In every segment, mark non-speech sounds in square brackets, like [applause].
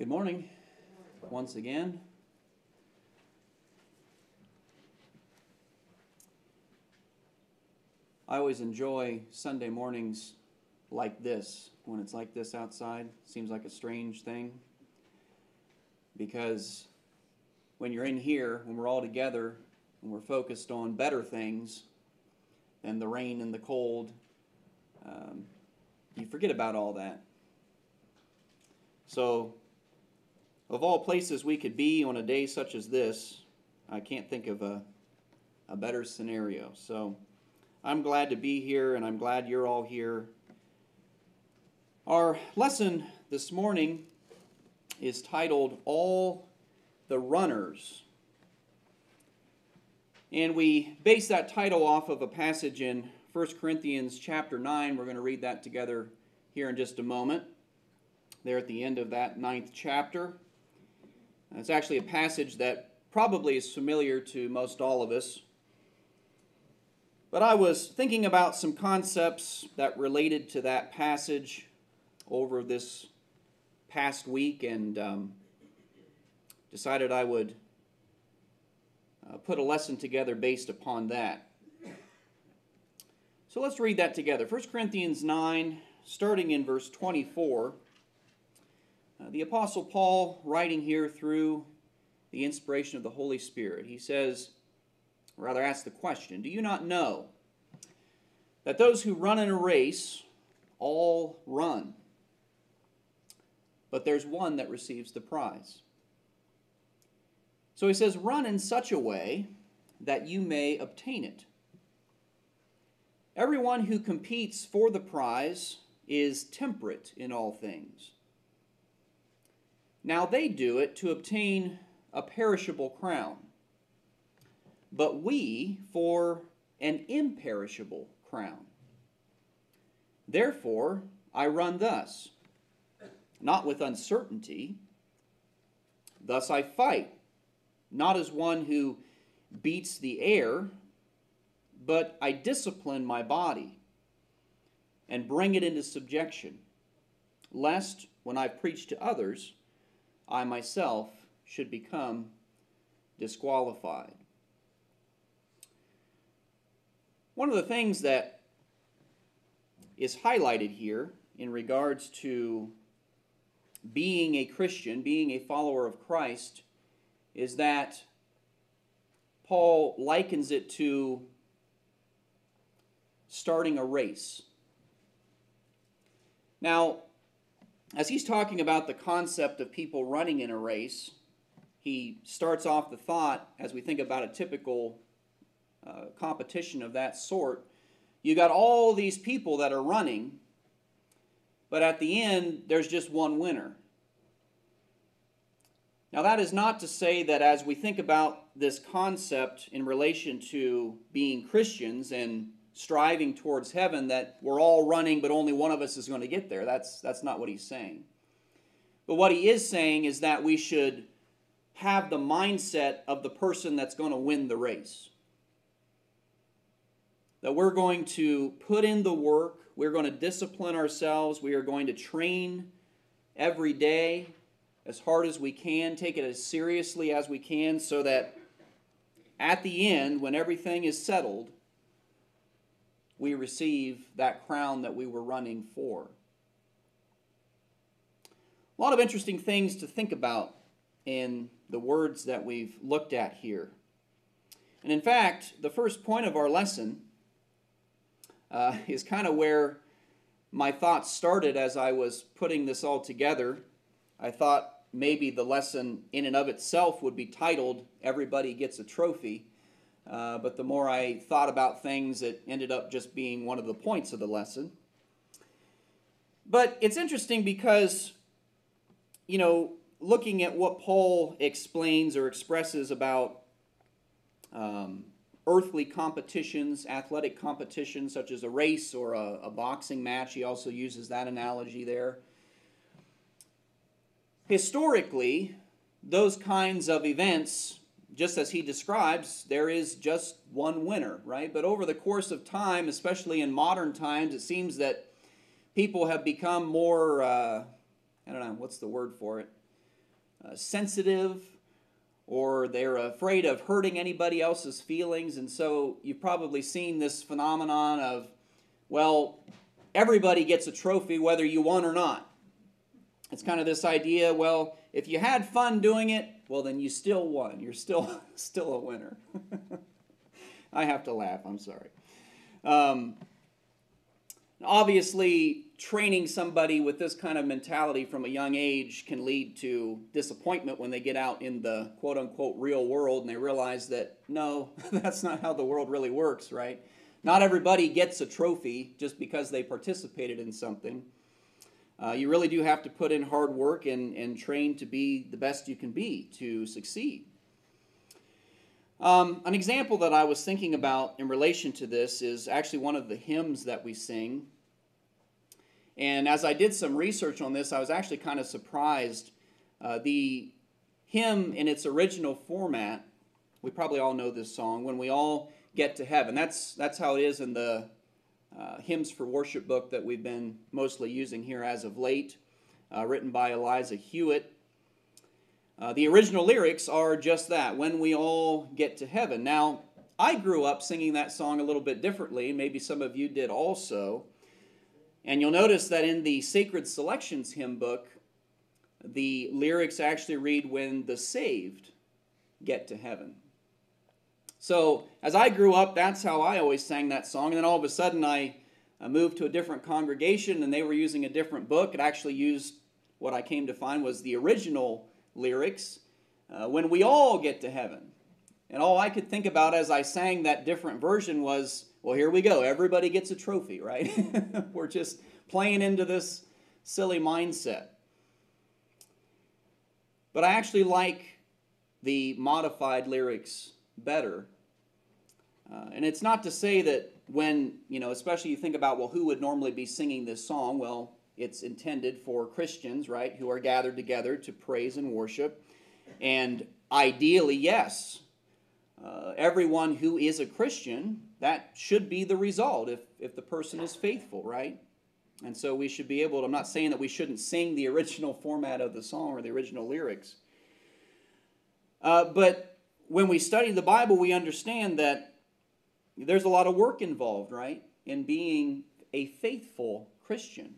Good morning, once again. I always enjoy Sunday mornings like this, when it's like this outside. Seems like a strange thing. Because when you're in here, when we're all together, and we're focused on better things than the rain and the cold, um, you forget about all that. So, of all places we could be on a day such as this, I can't think of a, a better scenario. So, I'm glad to be here and I'm glad you're all here. Our lesson this morning is titled All the Runners. And we base that title off of a passage in 1 Corinthians chapter 9. We're going to read that together here in just a moment there at the end of that ninth chapter. It's actually a passage that probably is familiar to most all of us. But I was thinking about some concepts that related to that passage over this past week and um, decided I would uh, put a lesson together based upon that. So let's read that together. 1 Corinthians 9, starting in verse 24. Uh, the Apostle Paul, writing here through the inspiration of the Holy Spirit, he says, rather asks the question Do you not know that those who run in a race all run, but there's one that receives the prize? So he says, Run in such a way that you may obtain it. Everyone who competes for the prize is temperate in all things. Now they do it to obtain a perishable crown, but we for an imperishable crown. Therefore, I run thus, not with uncertainty. Thus I fight, not as one who beats the air, but I discipline my body and bring it into subjection, lest, when I preach to others, I myself should become disqualified. One of the things that is highlighted here in regards to being a Christian, being a follower of Christ, is that Paul likens it to starting a race. Now, as he's talking about the concept of people running in a race, he starts off the thought as we think about a typical uh, competition of that sort. You got all these people that are running, but at the end, there's just one winner. Now, that is not to say that as we think about this concept in relation to being Christians and striving towards heaven that we're all running, but only one of us is going to get there. That's, that's not what he's saying. But what he is saying is that we should have the mindset of the person that's going to win the race. That we're going to put in the work, we're going to discipline ourselves, we are going to train every day as hard as we can, take it as seriously as we can, so that at the end, when everything is settled, we receive that crown that we were running for. A lot of interesting things to think about in the words that we've looked at here. And in fact, the first point of our lesson uh, [laughs] is kind of where my thoughts started as I was putting this all together. I thought maybe the lesson in and of itself would be titled Everybody Gets a Trophy. Uh, but the more I thought about things, it ended up just being one of the points of the lesson. But it's interesting because, you know, looking at what Paul explains or expresses about um, earthly competitions, athletic competitions, such as a race or a, a boxing match, he also uses that analogy there. Historically, those kinds of events just as he describes, there is just one winner, right? But over the course of time, especially in modern times, it seems that people have become more, uh, I don't know, what's the word for it? uh, sensitive or they're afraid of hurting anybody else's feelings. And so you've probably seen this phenomenon of, well, everybody gets a trophy whether you won or not. It's kind of this idea, well, if you had fun doing it, well then you still won. You're still [laughs] still a winner. [laughs] I have to laugh, I'm sorry. Um, obviously, training somebody with this kind of mentality from a young age can lead to disappointment when they get out in the quote unquote real world and they realize that no, [laughs] that's not how the world really works, right? Not everybody gets a trophy just because they participated in something. Uh, you really do have to put in hard work and, and train to be the best you can be to succeed. Um, an example that I was thinking about in relation to this is actually one of the hymns that we sing. And as I did some research on this, I was actually kind of surprised. Uh, the hymn in its original format, we probably all know this song, When We All Get to Heaven. That's, that's how it is in the uh, Hymns for Worship book that we've been mostly using here as of late, uh, written by Eliza Hewitt. Uh, the original lyrics are just that when we all get to heaven. Now, I grew up singing that song a little bit differently. Maybe some of you did also. And you'll notice that in the Sacred Selections hymn book, the lyrics actually read when the saved get to heaven. So, as I grew up, that's how I always sang that song. And then all of a sudden, I, I moved to a different congregation and they were using a different book. It actually used what I came to find was the original lyrics, uh, when we all get to heaven. And all I could think about as I sang that different version was, well, here we go. Everybody gets a trophy, right? [laughs] We're just playing into this silly mindset. But I actually like the modified lyrics better. Uh, and it's not to say that when, you know, especially you think about, well, who would normally be singing this song? Well, it's intended for Christians, right, who are gathered together to praise and worship. And ideally, yes, uh, everyone who is a Christian, that should be the result if, if the person is faithful, right? And so we should be able to, I'm not saying that we shouldn't sing the [laughs] original format of the song or the original lyrics. Uh, but when we study the Bible, we understand that there's a lot of work involved, right, in being a faithful Christian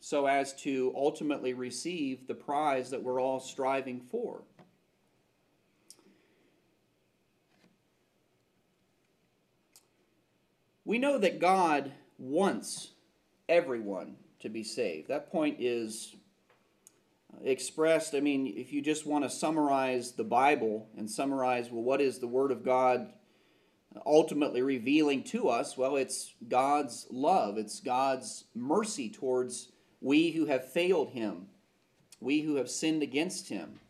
so as to ultimately receive the prize that we're all striving for. We know that God wants everyone to be saved. That point is expressed. I mean, if you just want to summarize the Bible and summarize, well, what is the Word of God ultimately revealing to us? Well, it's God's love, it's God's mercy towards we who have failed him, we who have sinned against him.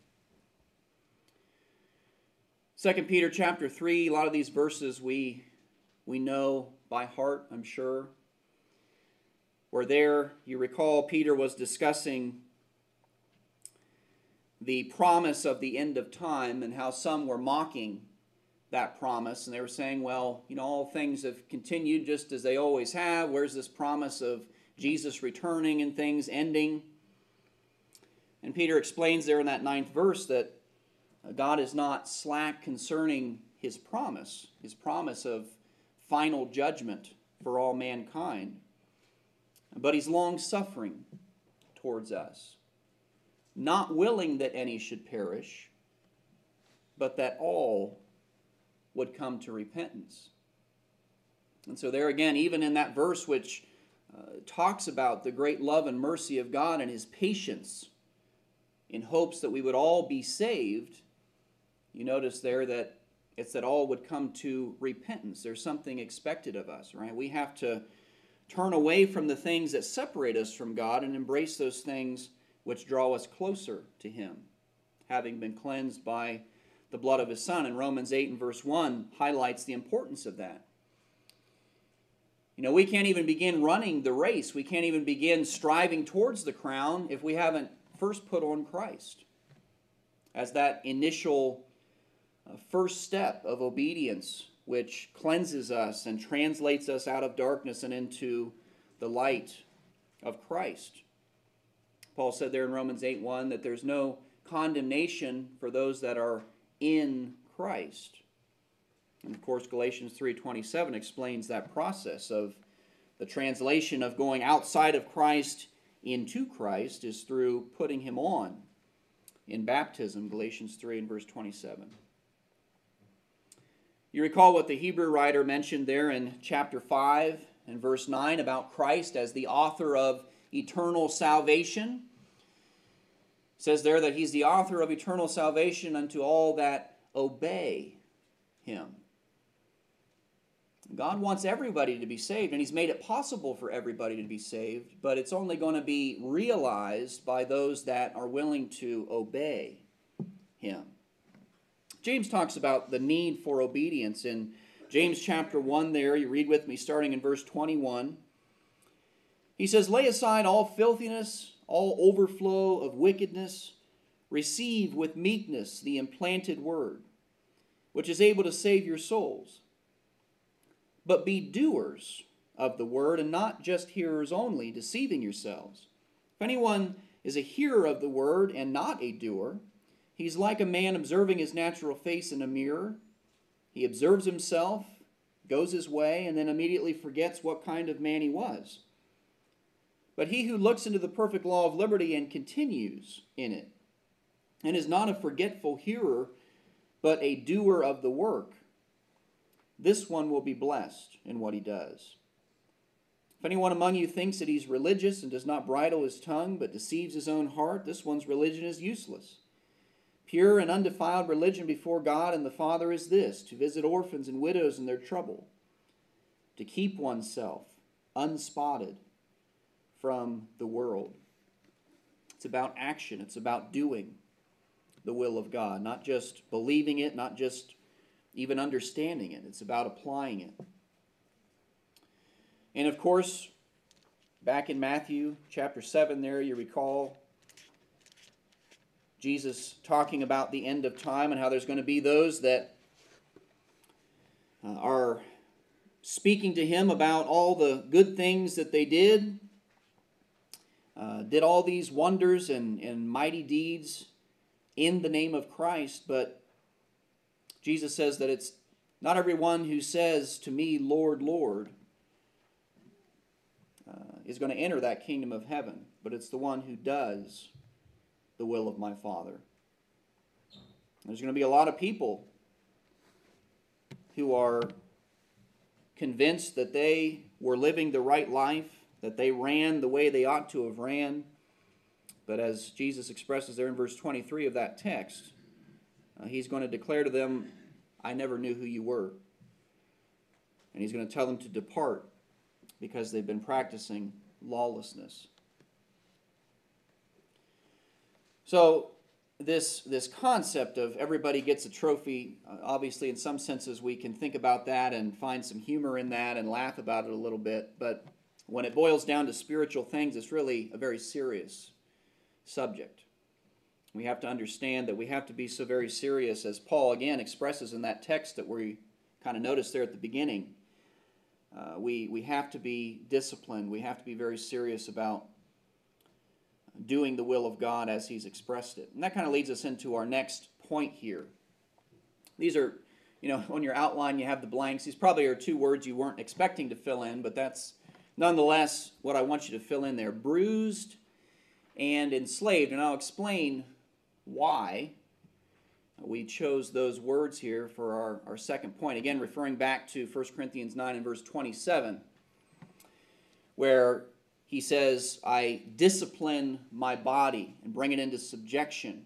2 Peter chapter 3, a lot of these verses we, we know by heart, I'm sure. Where there, you recall, Peter was discussing the promise of the end of time and how some were mocking that promise. And they were saying, well, you know, all things have continued just as they always have. Where's this promise of Jesus returning and things ending. And Peter explains there in that ninth verse that God is not slack concerning his promise, his promise of final judgment for all mankind. But he's long suffering towards us, not willing that any should perish, but that all would come to repentance. And so, there again, even in that verse which uh, talks about the great love and mercy of God and his patience in hopes that we would all be saved, you notice there that it's that all would come to repentance. There's something expected of us, right? We have to turn away from the things that separate us from God and embrace those things which draw us closer to Him, having been cleansed by the blood of His Son. And Romans 8 and verse 1 highlights the importance of that. You know, we can't even begin running the race. We can't even begin striving towards the crown if we haven't first put on Christ as that initial uh, first step of obedience, which cleanses us and translates us out of darkness and into the light of Christ. Paul said there in Romans 8 1 that there's no condemnation for those that are in Christ. And of course Galatians 3:27 explains that process of the translation of going outside of Christ into Christ is through putting him on in baptism, Galatians 3 and verse 27. You recall what the Hebrew writer mentioned there in chapter 5 and verse 9 about Christ as the author of eternal salvation. Says there that he's the author of eternal salvation unto all that obey him. God wants everybody to be saved, and He's made it possible for everybody to be saved, but it's only going to be realized by those that are willing to obey Him. James talks about the need for obedience in James chapter 1 there. You read with me starting in verse 21. He says, Lay aside all filthiness, all overflow of wickedness, receive with meekness the implanted word, which is able to save your souls but be doers of the word and not just hearers only, deceiving yourselves. If anyone is a hearer of the word and not a doer, he's like a man observing his natural face in a mirror. He observes himself, goes his way, and then immediately forgets what kind of man he was. But he who looks into the perfect law of liberty and continues in it, and is not a forgetful hearer, but a doer of the work, this one will be blessed in what he does. If anyone among you thinks that he's religious and does not bridle his tongue, but deceives his own heart, this one's religion is useless. Pure and undefiled religion before God and the Father is this to visit orphans and widows in their trouble, to keep oneself unspotted from the world. It's about action, it's about doing the will of God, not just believing it, not just even understanding it. It's about applying it. And of course, back in Matthew chapter 7, there you recall Jesus talking about the end of time and how there's going to be those that uh, are speaking to him about all the good things that they did, uh, did all these wonders and, and mighty deeds in the name of Christ, but Jesus says that it's not everyone who says to me, Lord, Lord, uh, is going to enter that kingdom of heaven, but it's the one who does the will of my Father. There's going to be a lot of people who are convinced that they were living the right life, that they ran the way they ought to have ran. But as Jesus expresses there in verse 23 of that text, uh, he's going to declare to them, I never knew who you were. And he's going to tell them to depart because they've been practicing lawlessness. So, this, this concept of everybody gets a trophy, uh, obviously, in some senses, we can think about that and find some humor in that and laugh about it a little bit. But when it boils down to spiritual things, it's really a very serious subject. We have to understand that we have to be so very serious, as Paul again expresses in that text that we kind of noticed there at the beginning. Uh, we, we have to be disciplined. We have to be very serious about doing the will of God as He's expressed it. And that kind of leads us into our next point here. These are, you know, on your outline you have the blanks. These probably are two words you weren't expecting to fill in, but that's nonetheless what I want you to fill in there bruised and enslaved. And I'll explain why we chose those words here for our, our second point. Again, referring back to 1 Corinthians 9 and verse 27, where he says, I discipline my body and bring it into subjection,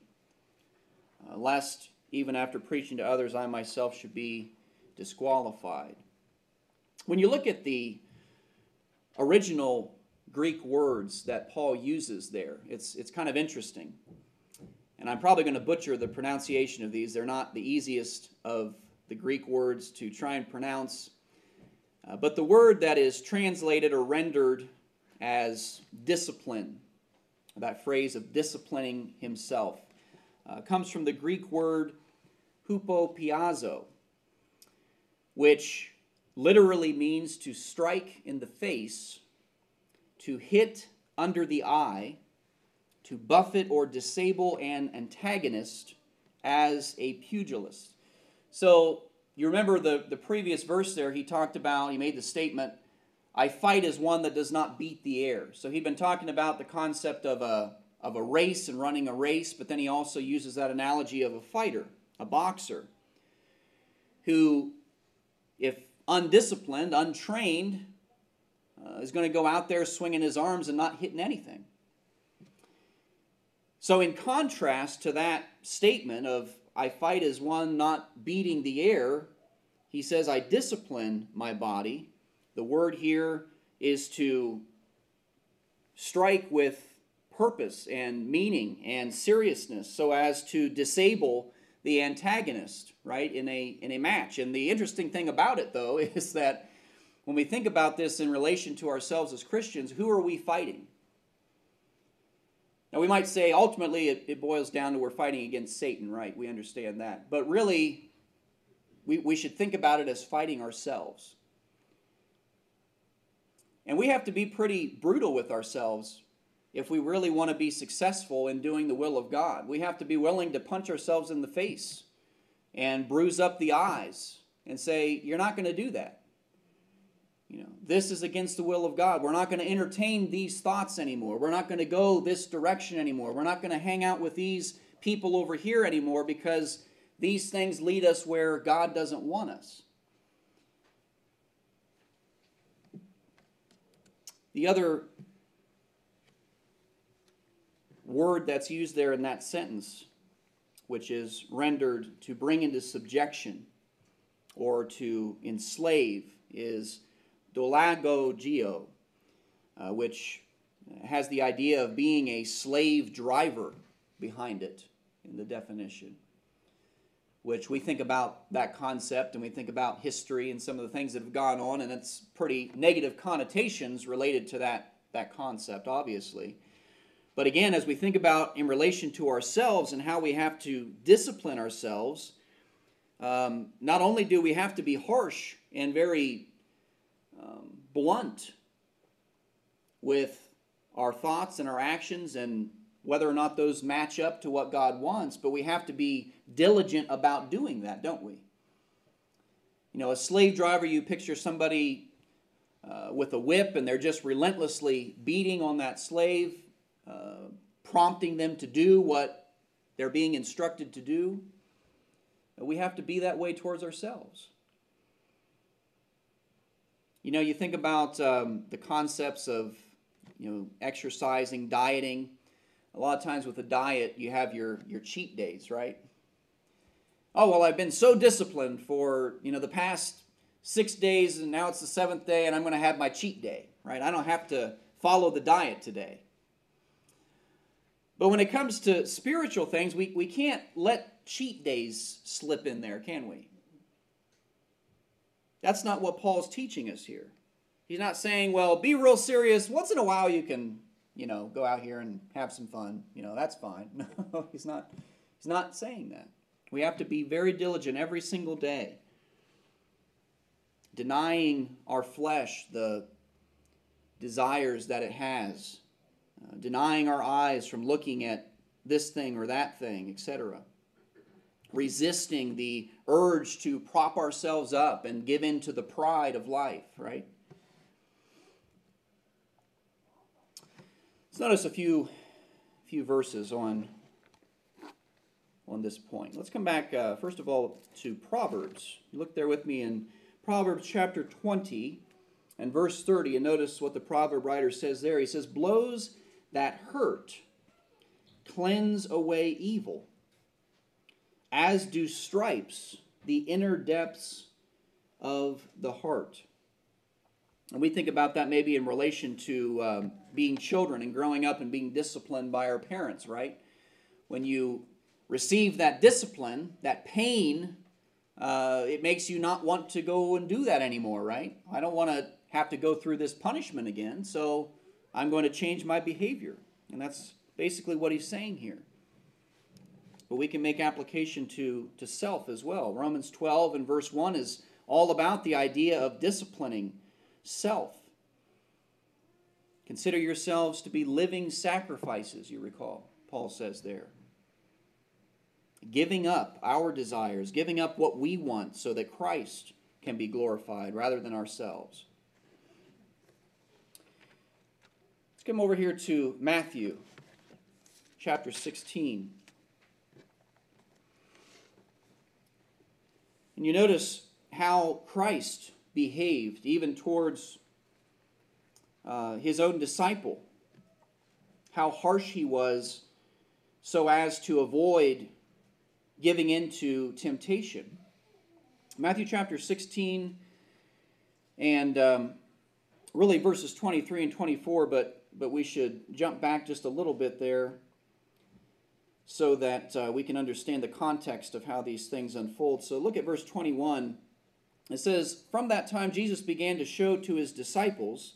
uh, lest even after preaching to others, I myself should be disqualified. When you look at the original Greek words that Paul uses there, it's, it's kind of interesting and I'm probably going to butcher the pronunciation of these. They're not the easiest of the Greek words to try and pronounce. Uh, but the word that is translated or rendered as discipline, that phrase of disciplining himself, uh, comes from the Greek word hupopiazo, which literally means to strike in the face, to hit under the eye, to buffet or disable an antagonist as a pugilist. So you remember the, the previous verse there, he talked about, he made the statement, I fight as one that does not beat the air. So he'd been talking about the concept of a, of a race and running a race, but then he also uses that analogy of a fighter, a boxer, who, if undisciplined, untrained, uh, is going to go out there swinging his arms and not hitting anything. So, in contrast to that statement of, I fight as one not beating the air, he says, I discipline my body. The word here is to strike with purpose and meaning and seriousness so as to disable the antagonist, right, in a, in a match. And the interesting thing about it, though, [laughs] is that when we think about this in relation to ourselves as Christians, who are we fighting? Now, we might say ultimately it, it boils down to we're fighting against Satan, right? We understand that. But really, we, we should think about it as fighting ourselves. And we have to be pretty brutal with ourselves if we really want to be successful in doing the will of God. We have to be willing to punch ourselves in the face and bruise up the eyes and say, You're not going to do that. You know, this is against the will of God. We're not going to entertain these thoughts anymore. We're not going to go this direction anymore. We're not going to hang out with these people over here anymore because these things lead us where God doesn't want us. The other word that's used there in that sentence, which is rendered to bring into subjection or to enslave, is doulagogeo, uh, which has the idea of being a slave driver behind it in the definition. Which we think about that concept and we think about history and some of the things that have gone on, and it's pretty negative connotations related to that, that concept, obviously. But again, as we think about in relation to ourselves and how we have to discipline ourselves, um, not only do we have to be harsh and very um, blunt with our thoughts and our actions and whether or not those match up to what God wants, but we have to be diligent about doing that, don't we? You know, a slave driver, you picture somebody uh, with a whip and they're just relentlessly beating on that slave, uh, prompting them to do what they're being instructed to do. We have to be that way towards ourselves. You know, you think about um, the concepts of, you know, exercising, dieting. A lot of times with a diet, you have your, your cheat days, right? Oh, well, I've been so disciplined for, you know, the past six days, and now it's the seventh day, and I'm going to have my cheat day, right? I don't have to follow the diet today. But when it comes to spiritual things, we, we can't let cheat days slip in there, can we? That's not what Paul's teaching us here. He's not saying, well, be real serious. Once in a while, you can, you know, go out here and have some fun. You know, that's fine. [laughs] No, he's not. He's not saying that. We have to be very diligent every single day, denying our flesh the desires that it has, uh, denying our eyes from looking at this thing or that thing, etc resisting the urge to prop ourselves up and give in to the pride of life, right? Let's notice a few, few verses on, on this point. Let's come back, uh, first of all, to Proverbs. Look there with me in Proverbs chapter 20 and verse 30, and notice what the proverb writer says there. He says, Blows that hurt cleanse away evil as do stripes the inner depths of the heart. And we think about that maybe in relation to um, being children and growing up and being disciplined by our parents, right? When you receive that discipline, that pain, uh, it makes you not want to go and do that anymore, right? I don't want to have to go through this punishment again, so I'm going to change my behavior. And that's basically what he's saying here but we can make application to, to self as well. Romans 12 and verse 1 is all about the idea of disciplining self. Consider yourselves to be living sacrifices, you recall, Paul says there. Giving up our desires, giving up what we want so that Christ can be glorified rather than ourselves. Let's come over here to Matthew chapter 16. And you notice how Christ behaved even towards uh, his own disciple, how harsh he was so as to avoid giving into temptation. Matthew chapter 16 and um, really verses 23 and 24, but, but we should jump back just a little bit there so that uh, we can understand the context of how these things unfold. So look at verse 21. It says, From that time Jesus began to show to his disciples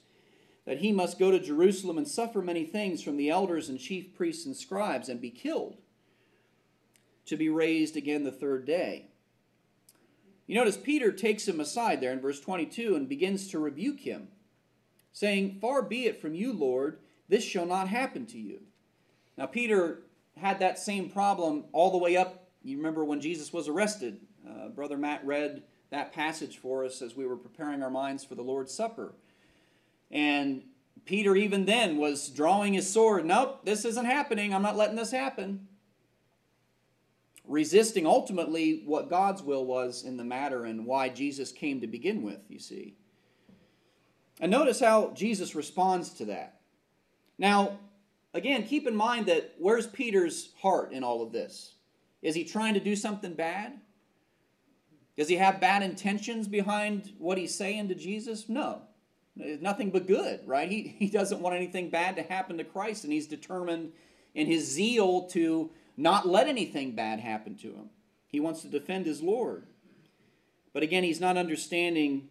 that he must go to Jerusalem and suffer many things from the elders and chief priests and scribes and be killed, to be raised again the third day. You notice Peter takes him aside there in verse 22 and begins to rebuke him, saying, Far be it from you, Lord, this shall not happen to you. Now, Peter had that same problem all the way up. You remember when Jesus was arrested. Uh, Brother Matt read that passage for us as we were preparing our minds for the Lord's Supper. And Peter, even then, was drawing his sword. Nope, this isn't happening. I'm not letting this happen. Resisting ultimately what God's will was in the matter and why Jesus came to begin with, you see. And notice how Jesus responds to that. Now, again, keep in mind that where's Peter's heart in all of this? Is he trying to do something bad? Does he have bad intentions behind what he's saying to Jesus? No. Nothing but good, right? He, he doesn't want anything bad to happen to Christ, and he's determined in his zeal to not let anything bad happen to him. He wants to defend his Lord. But again, he's not understanding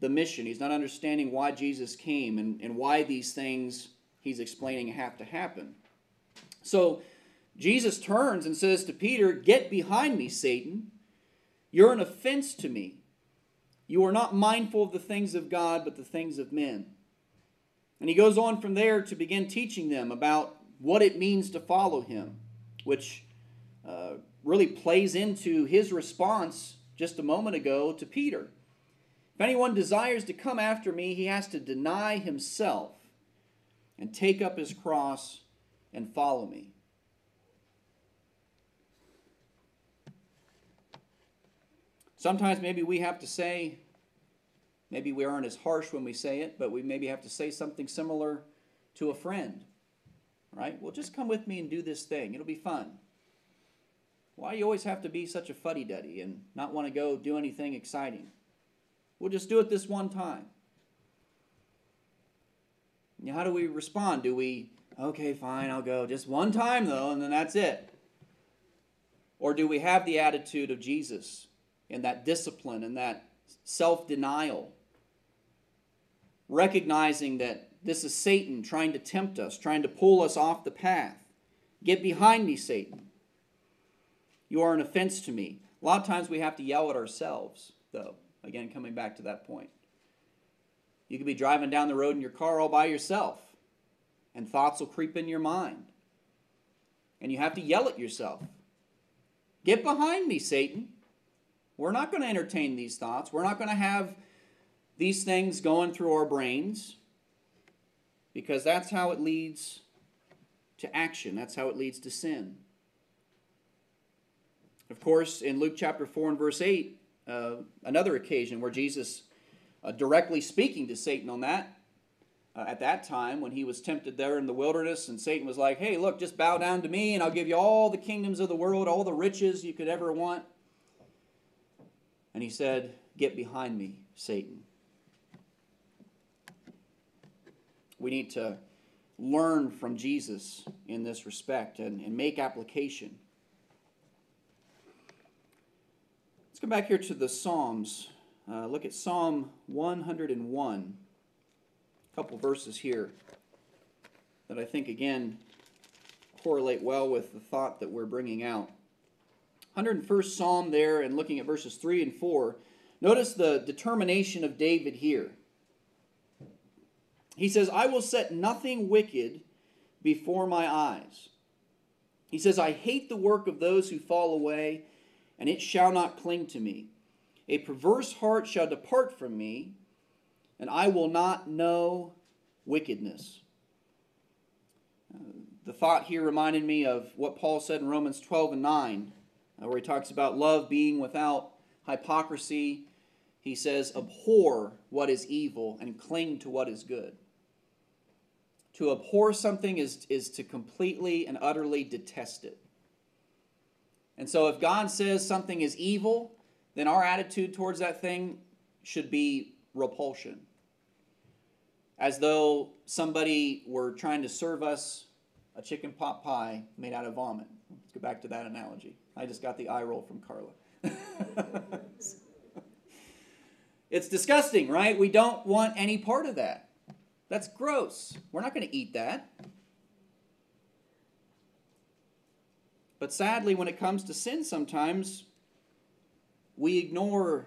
the mission. He's not understanding why Jesus came and, and why these things he's explaining have to happen. So Jesus turns and says to Peter, Get behind me, Satan. You're an offense to me. You are not mindful of the things of God, but the things of men. And he goes on from there to begin teaching them about what it means to follow him, which uh, really plays into his response just a moment ago to Peter. If anyone desires to come after me, he has to deny himself and take up his cross and follow me. Sometimes maybe we have to say, maybe we aren't as harsh when we say it, but we maybe have to say something similar to a friend. Right? Well, just come with me and do this thing. It'll be fun. Why do you always have to be such a fuddy duddy and not want to go do anything exciting? We'll just do it this one time. Now, how do we respond? Do we, okay, fine, I'll go just one time though, and then that's it? Or do we have the attitude of Jesus? and that discipline and that self denial. Recognizing that this is Satan trying to tempt us, trying to pull us off the path. Get behind me, Satan. You are an offense to me. A lot of times we have to yell at ourselves, though. Again, coming back to that point. You could be driving down the road in your car all by yourself, and thoughts will creep in your mind. And you have to yell at yourself Get behind me, Satan. We're not going to entertain these thoughts. We're not going to have these things going through our brains because that's how it leads to action. That's how it leads to sin. Of course, in Luke chapter 4 and verse 8, uh, another occasion where Jesus, uh, directly speaking to Satan on that, uh, at that time when he was tempted there in the wilderness, and Satan was like, hey, look, just bow down to me, and I'll give you all the kingdoms of the world, all the riches you could ever want. And he said, Get behind me, Satan. We need to learn from Jesus in this respect and, and make application. Let's come back here to the Psalms. Uh, look at Psalm 101. A couple verses here that I think, again, correlate well with the thought that we're bringing out. 101st Psalm there and looking at verses 3 and 4, notice the determination of David here. He says, I will set nothing wicked before my eyes. He says, I hate the work of those who fall away, and it shall not cling to me. A perverse heart shall depart from me, and I will not know wickedness. The thought here reminded me of what Paul said in Romans 12 and 9, uh, where he talks about love being without hypocrisy. He says, Abhor what is evil and cling to what is good. To abhor something is, is to completely and utterly detest it. And so, if God says something is evil, then our attitude towards that thing should be repulsion. As though somebody were trying to serve us a chicken pot pie made out of vomit. Let's go back to that analogy. I just got the eye roll from Carla. [laughs] it's disgusting, right? We don't want any part of that. That's gross. We're not going to eat that. But sadly, when it comes to sin, sometimes we ignore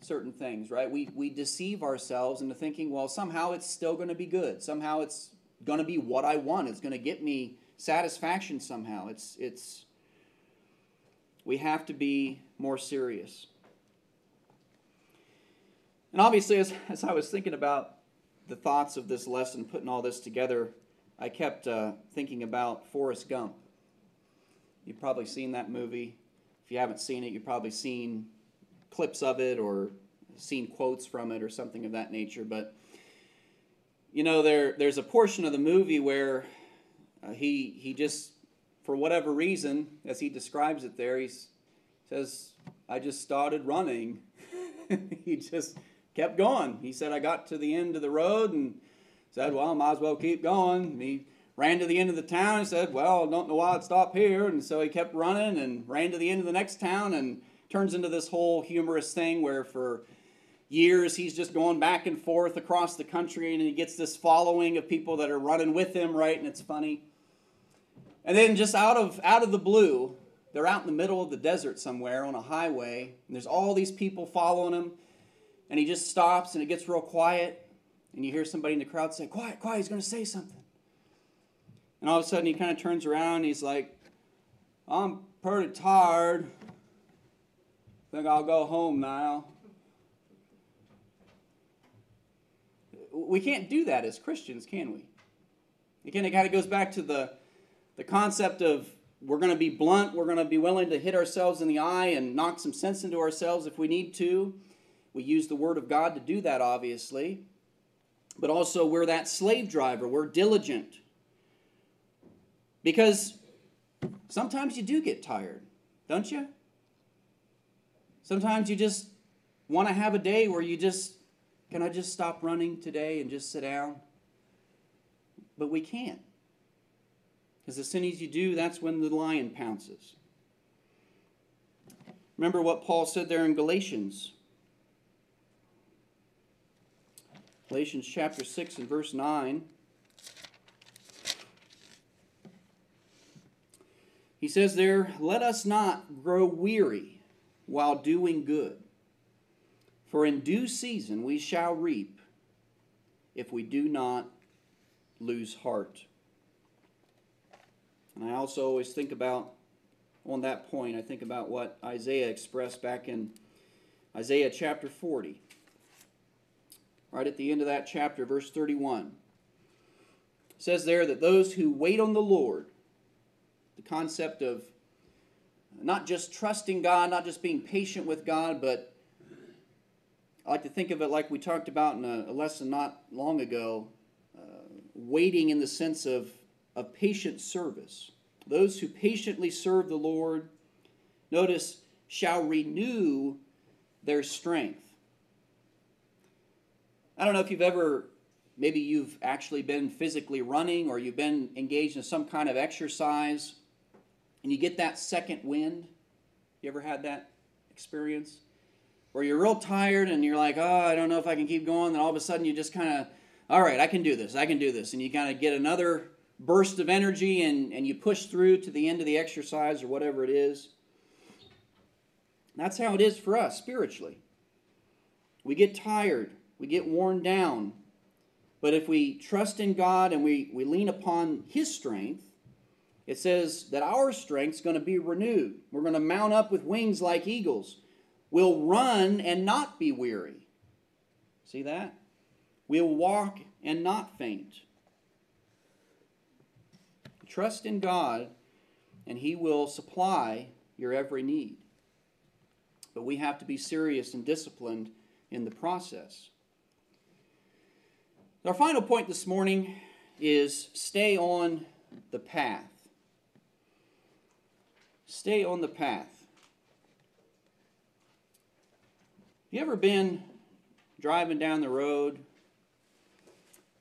certain things, right? We, we deceive ourselves into thinking, well, somehow it's still going to be good. Somehow it's going to be what I want. It's going to get me satisfaction somehow. It's, it's, we have to be more serious. And obviously, as, as I was thinking about the thoughts of this lesson, putting all this together, I kept uh, thinking about Forrest Gump. You've probably seen that movie. If you haven't seen it, you've probably seen clips of it or seen quotes from it or something of that nature. But you know, there there's a portion of the movie where uh, he he just for whatever reason, as he describes it there, he says, "I just started running." [laughs] he just kept going. He said, I got to the end of the road and said, Well, I might as well keep going. And he ran to the end of the town and said, Well, I don't know why I'd stop here. And so he kept running and ran to the end of the next town and turns into this whole humorous thing where for years he's just going back and forth across the country and he gets this following of people that are running with him, right? And it's funny. And then just out of out of the blue, they're out in the middle of the desert somewhere on a highway, and there's all these people following him and he just stops and it gets real quiet and you hear somebody in the crowd say quiet quiet he's going to say something and all of a sudden he kind of turns around and he's like i'm pretty tired think i'll go home now we can't do that as christians can we again it kind of goes back to the the concept of we're going to be blunt we're going to be willing to hit ourselves in the eye and knock some sense into ourselves if we need to we use the Word of God to do that, obviously. But also, we're that slave driver. We're diligent. Because sometimes you do get tired, don't you? Sometimes you just want to have a day where you just, can I just stop running today and just sit down? But we can't. Because as soon as you do, that's when the lion pounces. Remember what Paul said there in Galatians Galatians chapter 6 and verse 9. He says there, Let us not grow weary while doing good, for in due season we shall reap if we do not lose heart. And I also always think about, on that point, I think about what Isaiah expressed back in Isaiah chapter 40 right at the end of that chapter, verse 31. It says there that those who wait on the Lord, concept of not just trusting God, not just being patient with God, but I like to think of it like we talked about in a, lesson not long ago uh, waiting in the sense of, of patient service. Those who patiently serve the Lord, notice, shall renew their strength. I don't know if you've ever, maybe you've actually been physically running or you've been engaged in some kind of exercise and you get that second wind. You ever had that experience? Where you're real tired and you're like, oh, I don't know if I can keep going. Then all of a sudden you just kind of, all right, I can do this, I can do this. And you kind of get another burst of energy and, and you push through to the end of the exercise or whatever it is. That's how it is for us spiritually. We get tired we get worn down. But if we trust in God and we, we lean upon His strength, it says that our strength's going to be renewed. We're going to mount up with wings like eagles. We'll run and not be weary. See that? We'll walk and not faint. Trust in God, and He will supply your every need. But we have to be serious and disciplined in the process. Our final point this morning is stay on the path. Stay on the path. You ever been driving down the road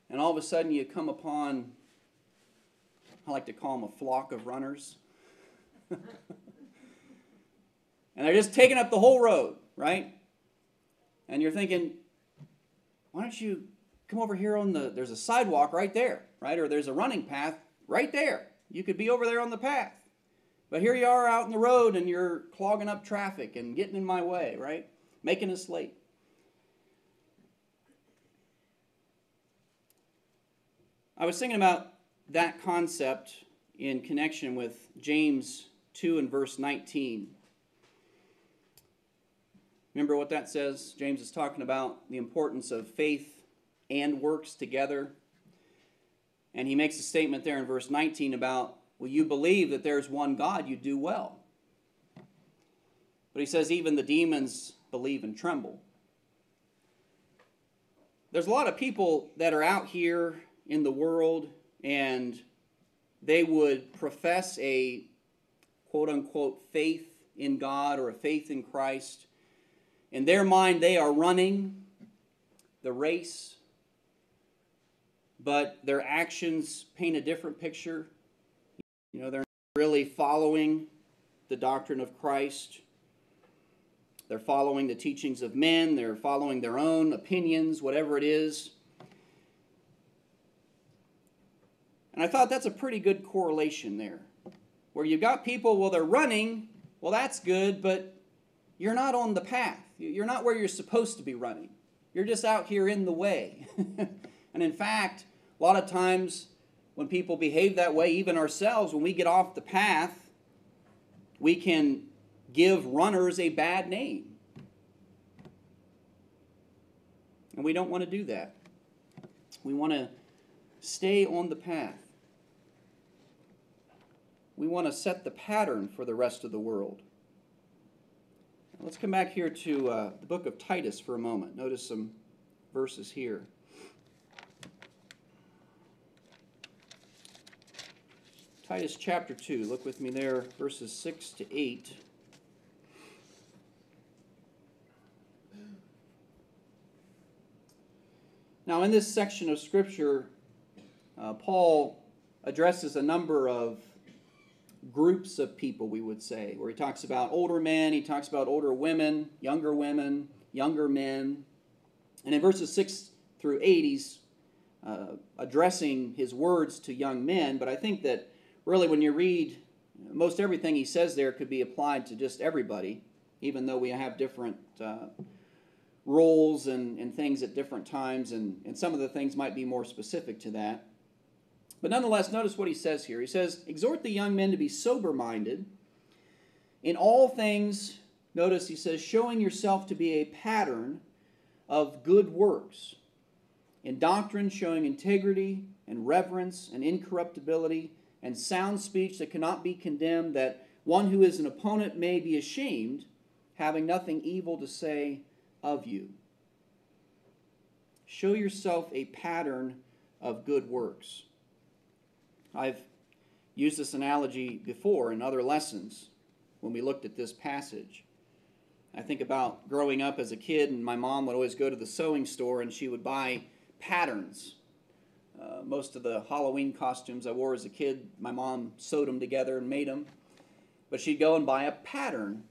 and all of a sudden you come upon, I like to call them a flock of runners? [laughs] and they're just taking up the whole road, right? And you're thinking, why don't you come over here on the, there's a sidewalk right there, right? Or there's a running path right there. You could be over there on the path. But here you are out in the road and you're clogging up traffic and getting in my way, right? Making us late. I was thinking about that concept in connection with James 2 and verse 19. Remember what that says? James is talking about the importance of faith and works together. And he makes a statement there in verse 19 about, well, you believe that there's one God, you do well. But he says, even the demons believe and tremble. There's a lot of people that are out here in the world and they would profess a quote unquote faith in God or a faith in Christ. In their mind, they are running the race but their actions paint a different picture. You know, they're really following the doctrine of Christ. They're following the teachings of men, they're following their own opinions, whatever it is. And I thought that's a pretty good correlation there. Where you've got people, well, they're running, well, that's good, but you're not on the path. You're not where you're supposed to be running. You're just out here in the way. [laughs] and in fact, a lot of times when people behave that way, even ourselves, when we get off the path, we can give runners a bad name. And we don't want to do that. We want to stay on the path. We want to set the pattern for the rest of the world. Let's come back here to uh, the book of Titus for a moment. Notice some verses here. Titus chapter 2, look with me there, verses 6 to 8. Now, in this section of Scripture, uh, Paul addresses a number of groups of people, we would say, where he talks about older men, he talks about older women, younger women, younger men. And in verses 6 through 8, he's uh, addressing his words to young men, but I think that really, when you read most everything he says there, could be applied to just everybody, even though we have different uh, roles and, and things at different times, and, and some of the things might be more specific to that. But nonetheless, notice what he says here. He says, Exhort the young men to be sober minded. In all things, notice he says, showing yourself to be a pattern of good works. In doctrine, showing integrity and reverence and incorruptibility and sound speech that cannot be condemned, that one who is an opponent may be ashamed, having nothing evil to say of you. Show yourself a pattern of good works. I've used this analogy before in other lessons when we looked at this passage. I think about growing up as a kid, and my mom would always go to the sewing store and she would buy patterns uh, most of the Halloween costumes I wore as a kid, my mom sewed them together and made them. But she'd go and buy a pattern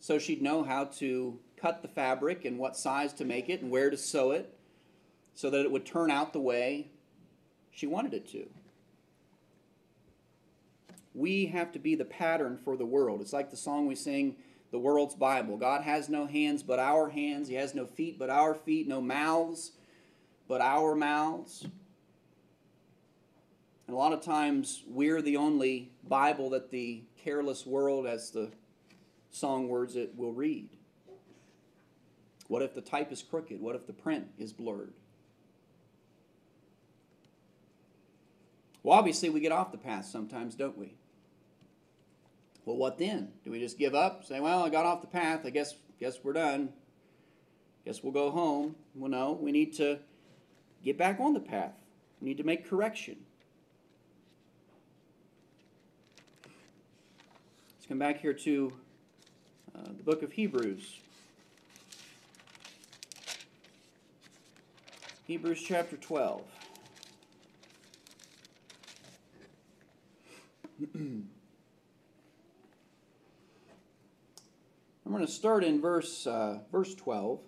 so she'd know how to cut the fabric and what size to make it and where to sew it so that it would turn out the way she wanted it to. We have to be the pattern for the world. It's like the song we sing, The World's Bible. God has no hands but our hands, He has no feet but our feet, no mouths but our mouths. And a lot of times we're the only Bible that the careless world, as the song words it, will read. What if the type is crooked? What if the print is blurred? Well, obviously, we get off the path sometimes, don't we? Well, what then? Do we just give up? Say, well, I got off the path. I guess, guess we're done. Guess we'll go home. Well, no, we need to get back on the path. We need to make correction. Come back here to uh, the book of Hebrews. Hebrews chapter 12. [clears throat] I'm going to start in verse, uh, verse 12.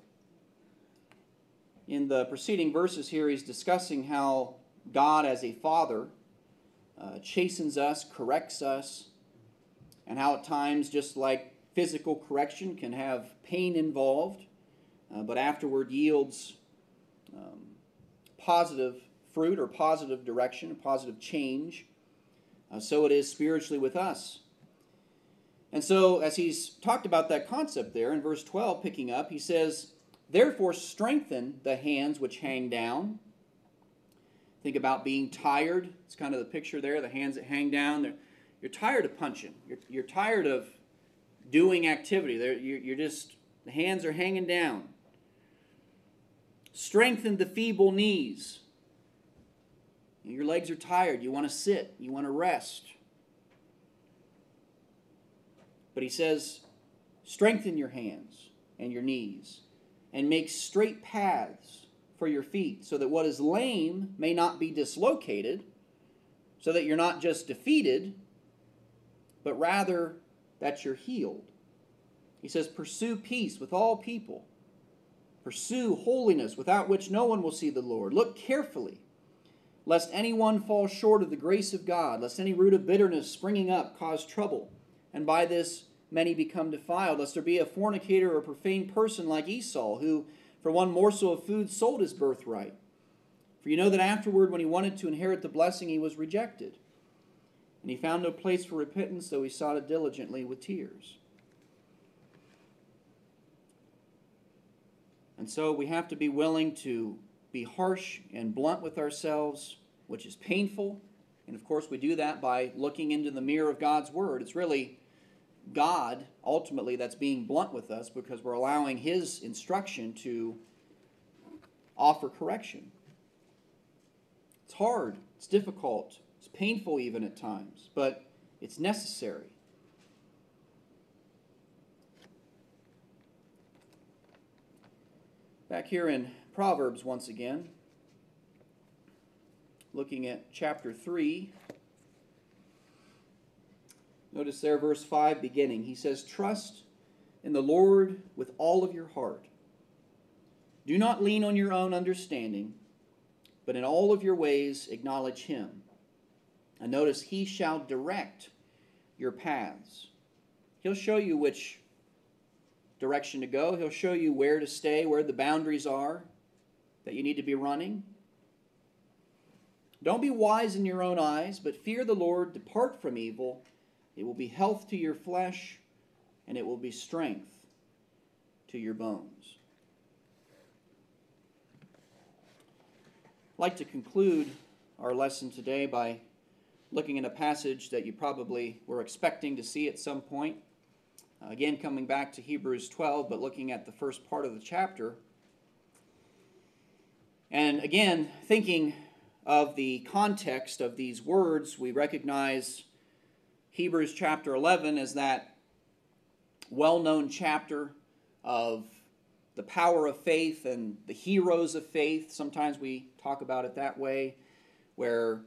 In the preceding verses here, he's discussing how God, as a father, uh, chastens us, corrects us, and how at times, just like physical correction can have pain involved, uh, but afterward yields um, positive fruit or positive direction, positive change. Uh, so it is spiritually with us. And so, as he's talked about that concept there in verse 12, picking up, he says, Therefore, strengthen the hands which hang down. Think about being tired. It's kind of the picture there the hands that hang down. They're, you're tired of punching, you're, you're tired of doing activity. You're, you're just, the hands are hanging down. Strengthen the feeble knees. Your legs are tired. You want to sit. You want to rest. But he says, strengthen your hands and your knees and make straight paths for your feet so that what is lame may not be dislocated, so that you're not just defeated, but rather that you're healed. He says, pursue peace with all people. Pursue holiness without which no one will see the Lord. Look carefully lest anyone fall short of the grace of God, lest any root of bitterness springing up cause trouble, and by this many become defiled, lest there be a fornicator or profane person like Esau, who for one morsel of food sold his birthright. For you know that afterward, when he wanted to inherit the blessing, he was rejected. And he found no place for repentance, though he sought it diligently with tears. And so we have to be willing to be harsh and blunt with ourselves, which is painful. And of course, we do that by looking into the mirror of God's Word. It's really God, ultimately, that's being blunt with us because we're allowing His instruction to offer correction. It's hard, it's difficult, it's painful even at times, but it's necessary. Back here in Proverbs once again, looking at chapter 3. Notice there, verse 5 beginning. He says, Trust in the Lord with all of your heart. Do not lean on your own understanding, but in all of your ways acknowledge him. And notice, he shall direct your paths. He'll show you which direction to go, he'll show you where to stay, where the boundaries are that you need to be running. Don't be wise in your own eyes, but fear the Lord. Depart from evil. It will be health to your flesh, and it will be strength to your bones. I'd like to conclude our lesson today by looking at a passage that you probably were expecting to see at some point. Uh, again, coming back to Hebrews 12, but looking at the first part of the chapter. And again, thinking of the context of these words, we recognize Hebrews chapter 11 as that well known chapter of the power of faith and the heroes of faith. Sometimes we talk about it that way, where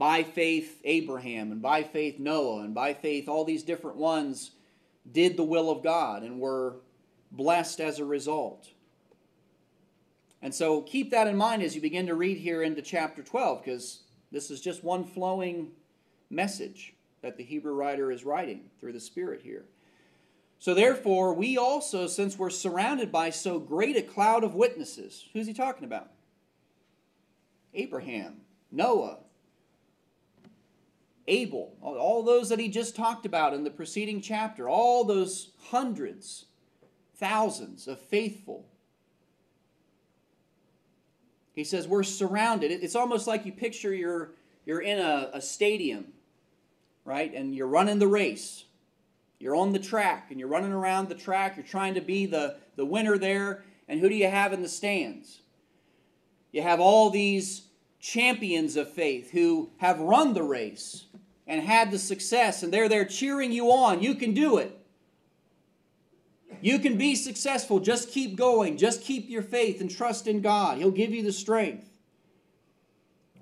by faith Abraham, and by faith Noah, and by faith all these different ones did the will of God and were blessed as a result. And so keep that in mind as you begin to read here into chapter 12, because this is just one flowing message that the Hebrew writer is writing through the Spirit here. So therefore, we also, since we're surrounded by so great a cloud of witnesses, who's he talking about? Abraham, Noah, Abel, all those that he just talked about in the preceding chapter, all those hundreds, thousands of faithful. He says we're surrounded. It's almost like you picture you're, you're in a, a stadium, right? And you're running the race. You're on the track and you're running around the track. You're trying to be the, the winner there. And who do you have in the stands? You have all these champions of faith who have run the race and had the success, and they're there cheering you on. You can do it. You can be successful. Just keep going. Just keep your faith and trust in God. He'll give you the strength.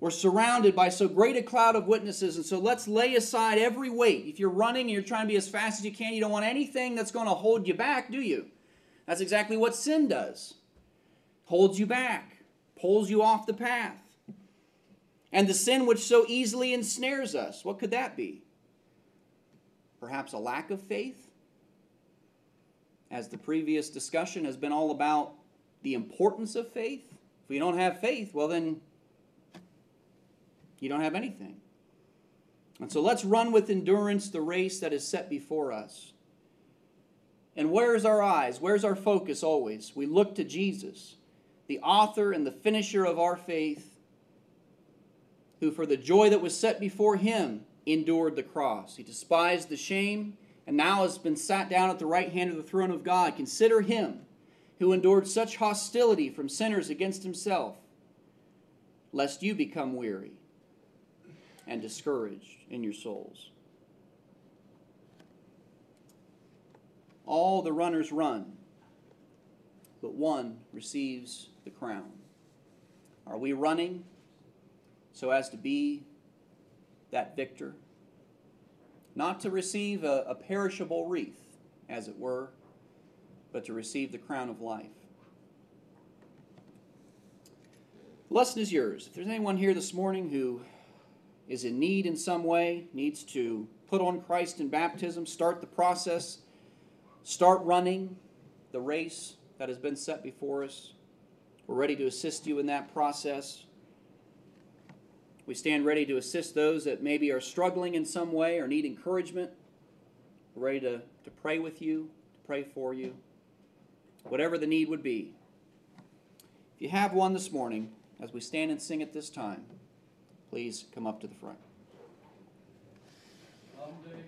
We're surrounded by so great a cloud of witnesses, and so let's lay aside every weight. If you're running and you're trying to be as fast as you can, you don't want anything that's going to hold you back, do you? That's exactly what sin does. Holds you back, pulls you off the path. And the sin which so easily ensnares us, what could that be? Perhaps a lack of faith? As the previous discussion has been all about the importance of faith. If we don't have faith, well, then you don't have anything. And so let's run with endurance the race that is set before us. And where's our eyes? Where's our focus always? We look to Jesus, the author and the finisher of our faith, who for the joy that was set before him endured the cross. He despised the shame and now has been sat down at the right hand of the throne of God. Consider him who endured such hostility from sinners against himself, lest you become weary and discouraged in your souls. All the runners run, but one receives the crown. Are we running so as to be that victor? Not to receive a, a perishable wreath, as it were, but to receive the crown of life. The lesson is yours. If there's anyone here this morning who is in need in some way, needs to put on Christ in baptism, start the process, start running the race that has been set before us. We're ready to assist you in that process. We stand ready to assist those that maybe are struggling in some way or need encouragement. We're ready to, to pray with you, to pray for you, whatever the need would be. If you have one this morning, as we stand and sing at this time, please come up to the front. Someday